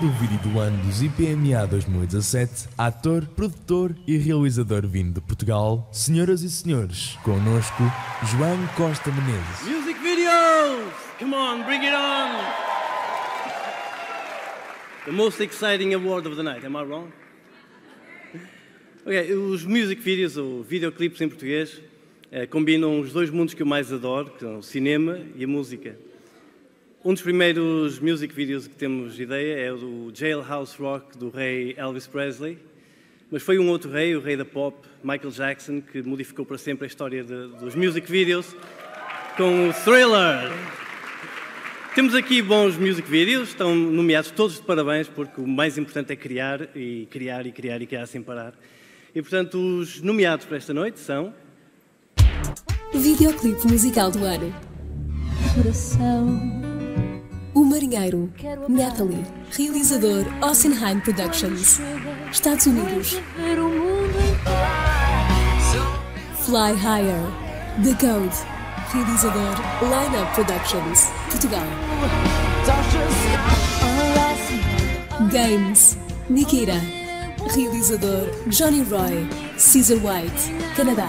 do vídeo do ano dos IPMA 2017, ator, produtor e realizador vindo de Portugal, senhoras e senhores, connosco, João Costa Menezes. Music videos! Come on, bring it on! The most exciting award of the night, am I wrong? Ok, os music videos, ou videoclipes em português, eh, combinam os dois mundos que eu mais adoro, que são o cinema e a música. Um dos primeiros music videos que temos ideia é o do Jailhouse Rock do rei Elvis Presley, mas foi um outro rei, o rei da pop, Michael Jackson, que modificou para sempre a história de, dos music videos com o Thriller. Temos aqui bons music videos, estão nomeados todos de parabéns, porque o mais importante é criar e criar e criar e criar sem parar. E portanto, os nomeados para esta noite são. Videoclipe musical do ano. Coração. O Marinheiro, Natalie, realizador Ossenheim Productions, Estados Unidos. Fly Higher, The Code, realizador Lineup Productions, Portugal. Games, Nikita, realizador Johnny Roy, Caesar White, Canadá.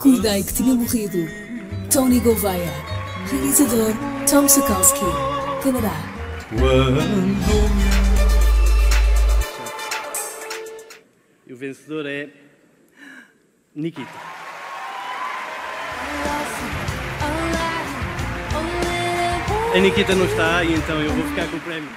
Cuidei que tinha morrido, Tony Gouveia, realizador Tom Sokowski, Canadá. E o vencedor é. Nikita. A Nikita não está e então eu vou ficar com o prémio.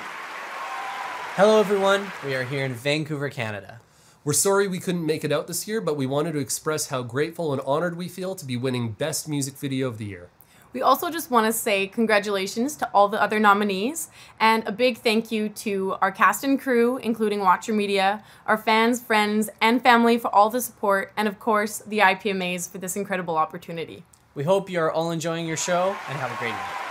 Hello, everyone. We are here in Vancouver, Canada. We're sorry we couldn't make it out this year, but we wanted to express how grateful and honored we feel to be winning Best Music Video of the Year. We also just want to say congratulations to all the other nominees and a big thank you to our cast and crew, including Watcher Media, our fans, friends, and family for all the support, and of course, the IPMAs for this incredible opportunity. We hope you're all enjoying your show and have a great night.